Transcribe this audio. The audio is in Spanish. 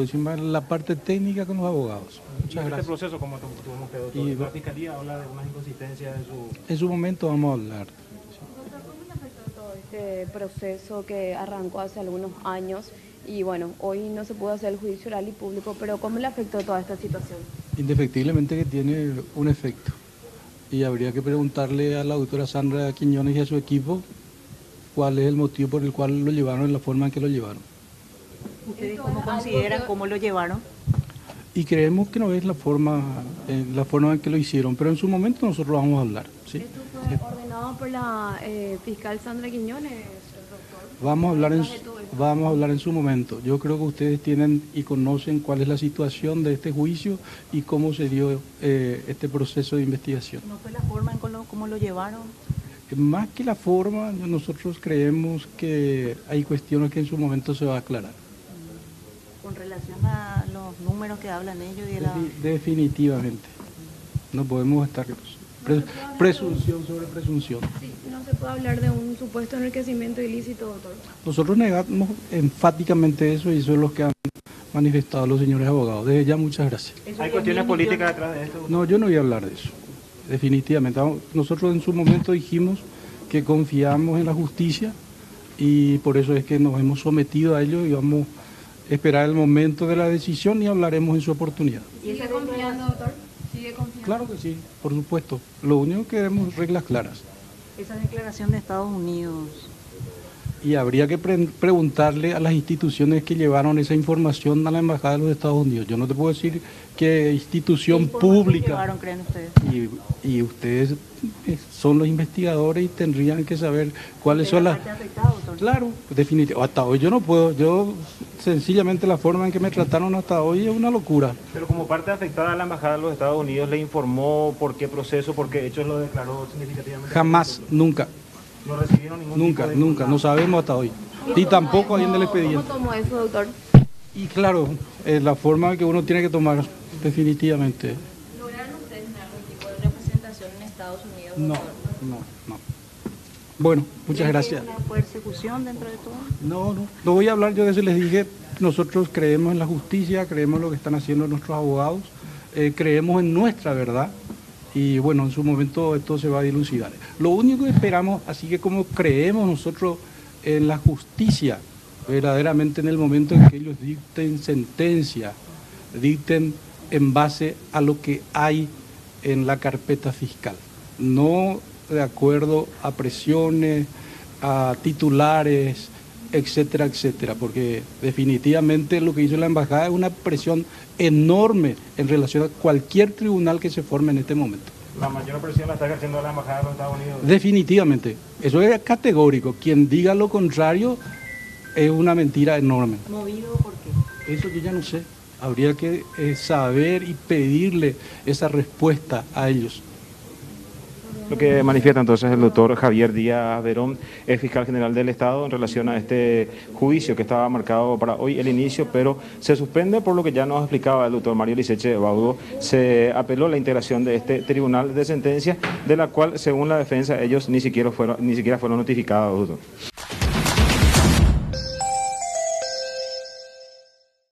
La parte técnica con los abogados. ¿Y Muchas este gracias. proceso cómo tu- tuvimos que doctor? Y- La fiscalía habla de unas inconsistencias en su... En su momento vamos a hablar. ¿Cómo le afectó todo este proceso que arrancó hace algunos años? Y bueno, hoy no se pudo hacer el juicio oral y público, pero ¿cómo le afectó toda esta situación? Indefectiblemente que tiene un efecto. Y habría que preguntarle a la doctora Sandra Quiñones y a su equipo cuál es el motivo por el cual lo llevaron en la forma en que lo llevaron. ¿Ustedes cómo consideran, cómo lo llevaron? Y creemos que no es la forma, eh, la forma en que lo hicieron, pero en su momento nosotros vamos a hablar. ¿sí? Esto fue ordenado por la eh, fiscal Sandra Quiñones, doctor. Vamos a, hablar en, vamos a hablar en su momento. Yo creo que ustedes tienen y conocen cuál es la situación de este juicio y cómo se dio eh, este proceso de investigación. ¿No fue la forma en cómo lo, cómo lo llevaron? Más que la forma, nosotros creemos que hay cuestiones que en su momento se va a aclarar. Con relación a los números que hablan ellos y de la... Defi- Definitivamente. No podemos estar... pre- presunción sobre presunción. Sí, no se puede hablar de un supuesto enriquecimiento ilícito, doctor. Nosotros negamos enfáticamente eso y eso es lo que han manifestado los señores abogados. Desde ya, muchas gracias. ¿Hay 10.000 cuestiones políticas detrás de esto? No, yo no voy a hablar de eso. Definitivamente. Nosotros en su momento dijimos que confiamos en la justicia y por eso es que nos hemos sometido a ello y vamos esperar el momento de la decisión y hablaremos en su oportunidad. ¿Y esa ¿Sigue confiando, doctor? ¿Sigue confiando? Claro que sí, por supuesto. Lo único que queremos es reglas claras. Esa declaración de Estados Unidos, Y habría que pre- preguntarle a las instituciones que llevaron esa información a la Embajada de los Estados Unidos. Yo no te puedo decir qué ¿qué institución pública. llevaron, creen ustedes? Y, y ustedes son los investigadores y tendrían que saber cuáles son ¿De la las... doctor? Claro, definitivamente. Hasta hoy yo no puedo. Yo, sencillamente, la forma en que me trataron hasta hoy es una locura. Pero como parte afectada, la Embajada de los Estados Unidos le informó por qué proceso, por qué hechos lo declaró significativamente. Jamás, nunca, No recibieron ningún nunca, tipo de- nunca. No sabemos hasta hoy. Y tampoco hay en el ¿Cómo expediente. tomó eso, doctor? Y claro, eh, la forma que uno tiene que tomar, definitivamente. ¿Lograron ustedes algún tipo de representación en Estados Unidos? No, doctor? no, no. Bueno, muchas ¿Creen que gracias. hay una persecución dentro de todo? No, no, no voy a hablar, yo de eso les dije, nosotros creemos en la justicia, creemos en lo que están haciendo nuestros abogados, eh, creemos en nuestra verdad y bueno, en su momento esto se va a dilucidar. Lo único que esperamos, así que como creemos nosotros en la justicia, verdaderamente en el momento en que ellos dicten sentencia, dicten en base a lo que hay en la carpeta fiscal, no de acuerdo a presiones, a titulares, etcétera, etcétera, porque definitivamente lo que hizo la embajada es una presión enorme en relación a cualquier tribunal que se forme en este momento. La mayor presión la está ejerciendo la Embajada de los Estados Unidos. Definitivamente, eso es categórico. Quien diga lo contrario es una mentira enorme. ¿Movido por qué? Eso yo ya no sé. Habría que eh, saber y pedirle esa respuesta a ellos. Lo que manifiesta entonces el doctor Javier Díaz Verón, es fiscal general del Estado, en relación a este juicio que estaba marcado para hoy el inicio, pero se suspende por lo que ya nos explicaba el doctor Mario Liceche Baudo. Se apeló la integración de este tribunal de sentencia, de la cual, según la defensa, ellos ni siquiera fueron, ni siquiera fueron notificados. doctor.